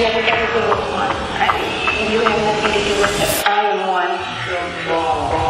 You have you have nothing to do with it. I am one.